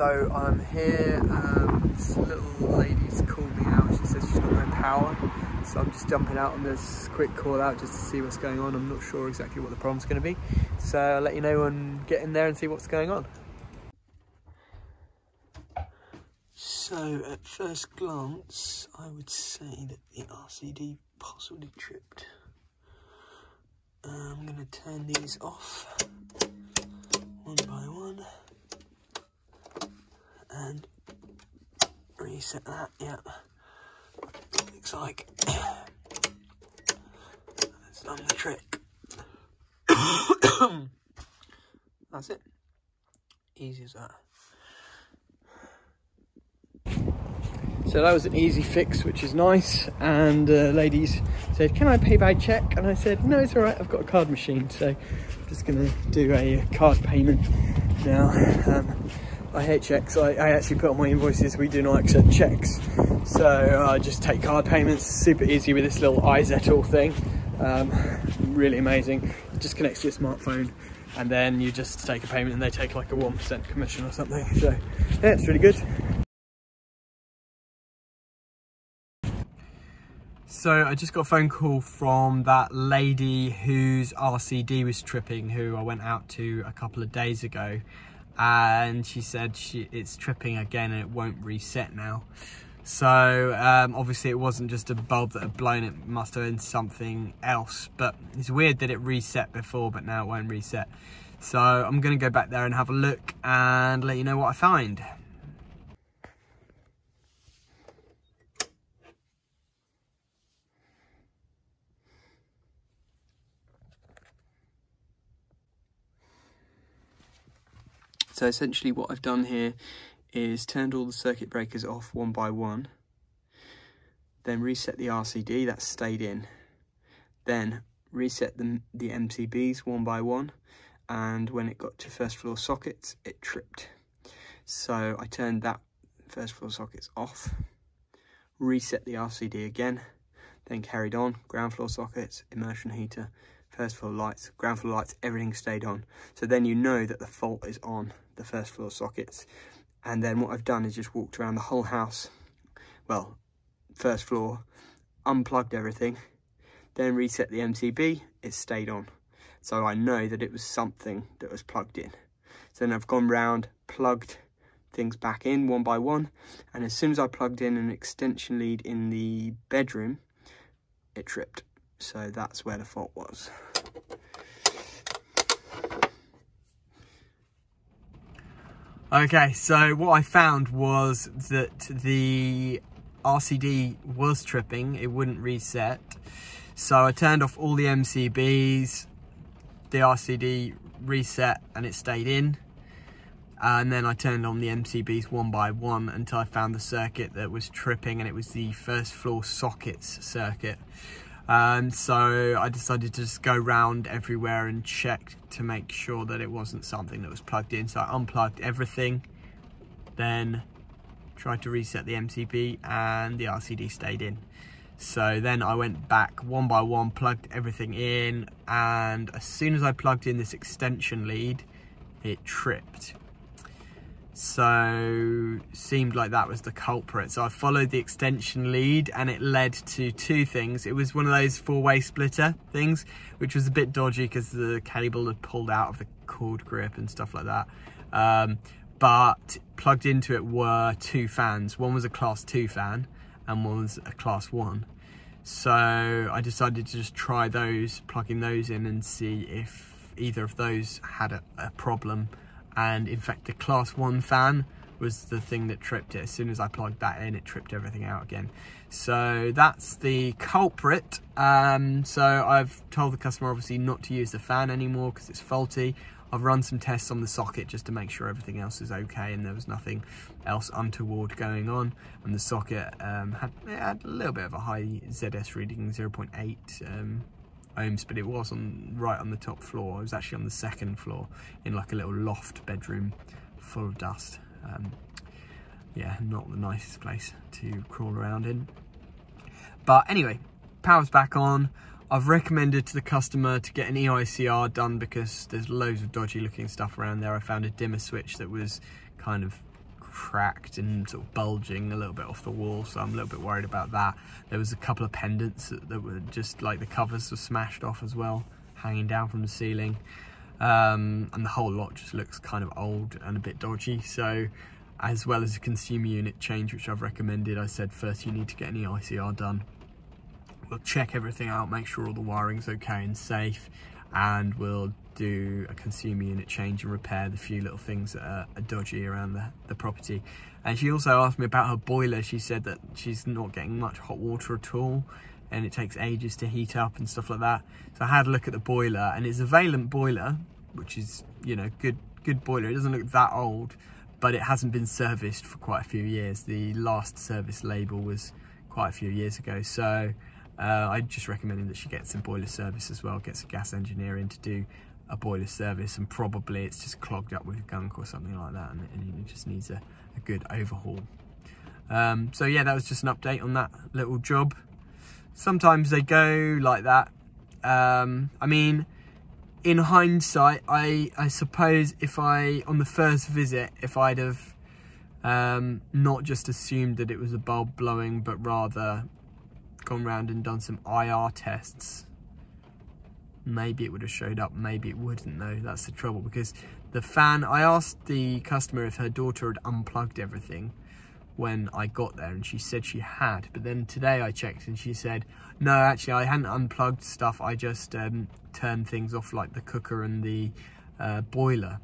So I'm here, um, this little lady's called me out, she says she's got no power. So I'm just jumping out on this quick call out just to see what's going on. I'm not sure exactly what the problem's going to be. So I'll let you know and get in there and see what's going on. So at first glance, I would say that the RCD possibly tripped. I'm going to turn these off one by one reset that. Yeah, looks like that's done the trick. that's it. Easy as that. So that was an easy fix, which is nice. And uh, ladies said, can I pay by check? And I said, no, it's all right. I've got a card machine. So I'm just going to do a card payment now. Um, I hate checks. I, I, actually put on my invoices, we do not accept checks. So I just take card payments, super easy with this little iZettle thing. Um, really amazing. It just connects to your smartphone and then you just take a payment and they take like a 1% commission or something. So yeah, it's really good. So I just got a phone call from that lady whose RCD was tripping, who I went out to a couple of days ago. And she said she, it's tripping again and it won't reset now. So um, obviously it wasn't just a bulb that had blown, it must have been something else. But it's weird that it reset before, but now it won't reset. So I'm gonna go back there and have a look and let you know what I find. So essentially what I've done here is turned all the circuit breakers off one by one, then reset the RCD, that stayed in, then reset the, the MCBs one by one, and when it got to first floor sockets, it tripped. So I turned that first floor sockets off, reset the RCD again, then carried on, ground floor sockets, immersion heater, first floor lights, ground floor lights, everything stayed on. So then you know that the fault is on the first floor sockets. And then what I've done is just walked around the whole house, well, first floor, unplugged everything, then reset the MCB, it stayed on. So I know that it was something that was plugged in. So then I've gone round, plugged things back in one by one, and as soon as I plugged in an extension lead in the bedroom, it tripped. So that's where the fault was. Okay, so what I found was that the RCD was tripping, it wouldn't reset. So I turned off all the MCBs, the RCD reset and it stayed in. And then I turned on the MCBs one by one until I found the circuit that was tripping and it was the first floor sockets circuit. Um, so I decided to just go round everywhere and check to make sure that it wasn't something that was plugged in. So I unplugged everything, then tried to reset the MCB and the RCD stayed in. So then I went back one by one, plugged everything in, and as soon as I plugged in this extension lead, it tripped. So seemed like that was the culprit. So I followed the extension lead and it led to two things. It was one of those four-way splitter things, which was a bit dodgy because the cable had pulled out of the cord grip and stuff like that. Um, but plugged into it were two fans. One was a class two fan and one was a class one. So I decided to just try those, plugging those in and see if either of those had a, a problem and in fact the class 1 fan was the thing that tripped it. As soon as I plugged that in, it tripped everything out again. So that's the culprit. Um, so I've told the customer obviously not to use the fan anymore because it's faulty. I've run some tests on the socket just to make sure everything else is okay and there was nothing else untoward going on. And the socket um, had, had, a little bit of a high ZS reading, 0.8 um, ohms, but it was on right on the top floor. It was actually on the second floor in like a little loft bedroom full of dust. Um, yeah, not the nicest place to crawl around in. But anyway, power's back on. I've recommended to the customer to get an EICR done because there's loads of dodgy looking stuff around there. I found a dimmer switch that was kind of cracked and sort of bulging a little bit off the wall so I'm a little bit worried about that. There was a couple of pendants that, were just like the covers were smashed off as well hanging down from the ceiling. Um, and the whole lot just looks kind of old and a bit dodgy. So as well as a consumer unit change which I've recommended I said first you need to get an EICR done. We'll check everything out make sure all the wiring's okay and safe and we'll do a consumer unit change and repair the few little things that are, are dodgy around the, the property and she also asked me about her boiler she said that she's not getting much hot water at all and it takes ages to heat up and stuff like that. So I had a look at the boiler and it's a Vaillant boiler, which is, you know, good good boiler. It doesn't look that old, but it hasn't been serviced for quite a few years. The last service label was quite a few years ago. So uh, I just recommending that she gets some boiler service as well, gets a gas engineer in to do a boiler service and probably it's just clogged up with gunk or something like that and, and it just needs a, a good overhaul. Um, so yeah, that was just an update on that little job sometimes they go like that. Um, I mean, in hindsight, I I suppose if I on the first visit, if I'd have um, not just assumed that it was a bulb blowing, but rather gone round and done some IR tests, maybe it would have showed up. Maybe it wouldn't though. That's the trouble because the fan. I asked the customer if her daughter had unplugged everything when I got there and she said she had but then today I checked and she said no actually I hadn't unplugged stuff I just um, turned things off like the cooker and the uh, boiler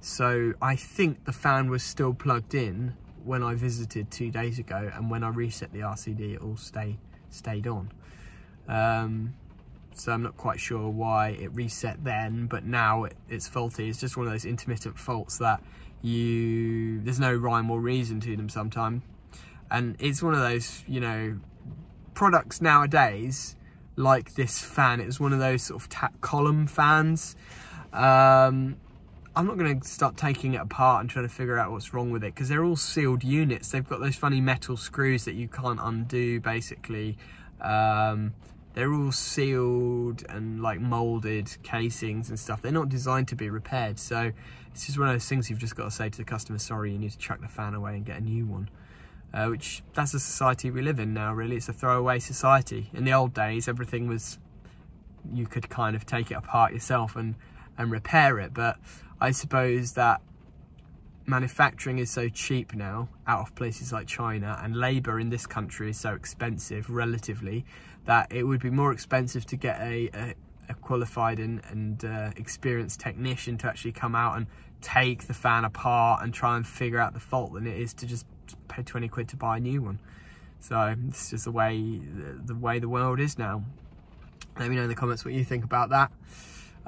so I think the fan was still plugged in when I visited two days ago and when I reset the RCD it all stay, stayed on. Um, so I'm not quite sure why it reset then but now it, it's faulty. It's just one of those intermittent faults that you there's no rhyme or reason to them sometimes and it's one of those you know products nowadays like this fan it was one of those sort of column fans. Um, I'm not going to start taking it apart and trying to figure out what's wrong with it because they're all sealed units. They've got those funny metal screws that you can't undo basically. Um, they're all sealed and like molded casings and stuff. They're not designed to be repaired so it's just one of those things you've just got to say to the customer sorry you need to chuck the fan away and get a new one. Uh, which that's the society we live in now really. It's a throwaway society. In the old days everything was you could kind of take it apart yourself and and repair it but I suppose that manufacturing is so cheap now out of places like China and labour in this country is so expensive relatively that it would be more expensive to get a, a, a qualified and, and uh, experienced technician to actually come out and take the fan apart and try and figure out the fault than it is to just pay 20 quid to buy a new one. So it's just the way the way the world is now. Let me know in the comments what you think about that.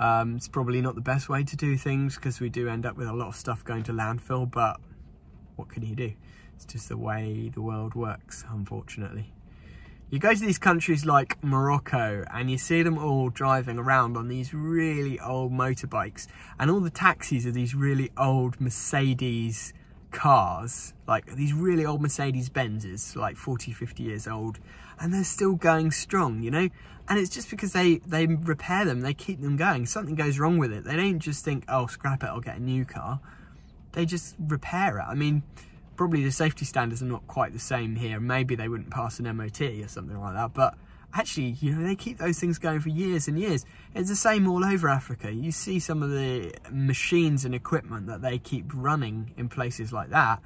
Um, it's probably not the best way to do things because we do end up with a lot of stuff going to landfill, but what can you do? It's just the way the world works, unfortunately. You go to these countries like Morocco and you see them all driving around on these really old motorbikes and all the taxis are these really old Mercedes cars, like these really old Mercedes Benzes, like 40, 50 years old, and they're still going strong, you know? And it's just because they, they repair them, they keep them going. Something goes wrong with it. They don't just think, oh, scrap it, I'll get a new car. They just repair it. I mean, probably the safety standards are not quite the same here. Maybe they wouldn't pass an MOT or something like that, but actually, you know, they keep those things going for years and years. It's the same all over Africa. You see some of the machines and equipment that they keep running in places like that.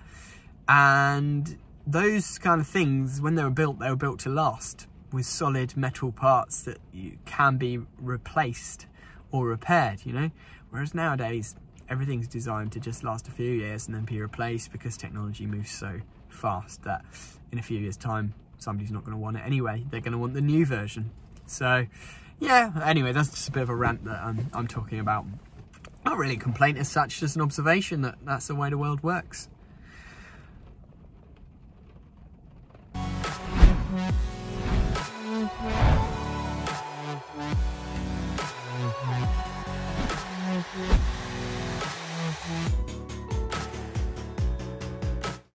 And those kind of things, when they were built, they were built to last with solid metal parts that can be replaced or repaired, you know? Whereas nowadays, everything's designed to just last a few years and then be replaced because technology moves so fast that in a few years time somebody's not going to want it anyway. They're going to want the new version. So, yeah, anyway, that's just a bit of a rant that I'm, I'm talking about. Not really a complaint as such, just an observation that that's the way the world works.